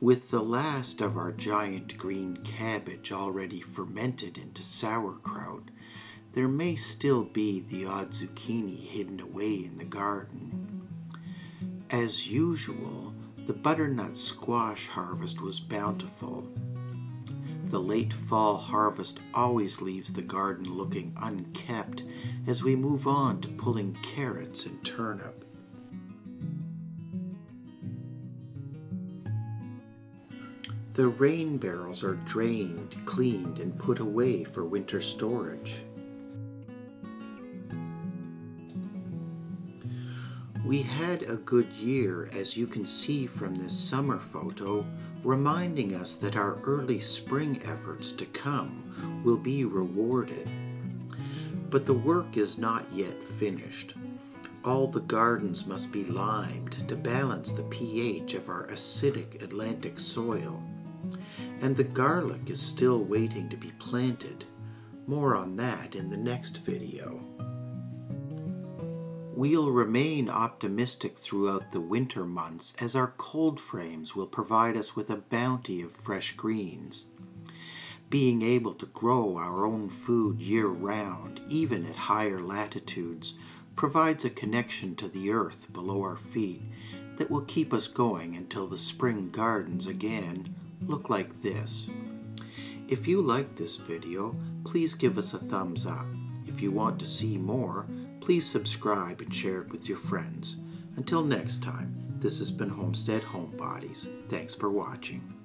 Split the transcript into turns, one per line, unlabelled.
With the last of our giant green cabbage already fermented into sauerkraut, there may still be the odd zucchini hidden away in the garden. As usual, the butternut squash harvest was bountiful. The late fall harvest always leaves the garden looking unkept as we move on to pulling carrots and turnip. The rain barrels are drained, cleaned, and put away for winter storage. We had a good year, as you can see from this summer photo, reminding us that our early spring efforts to come will be rewarded. But the work is not yet finished. All the gardens must be limed to balance the pH of our acidic Atlantic soil. And the garlic is still waiting to be planted. More on that in the next video. We'll remain optimistic throughout the winter months as our cold frames will provide us with a bounty of fresh greens. Being able to grow our own food year round, even at higher latitudes, provides a connection to the earth below our feet that will keep us going until the spring gardens again look like this. If you like this video, please give us a thumbs up. If you want to see more, please subscribe and share it with your friends. Until next time, this has been Homestead Homebodies. Thanks for watching.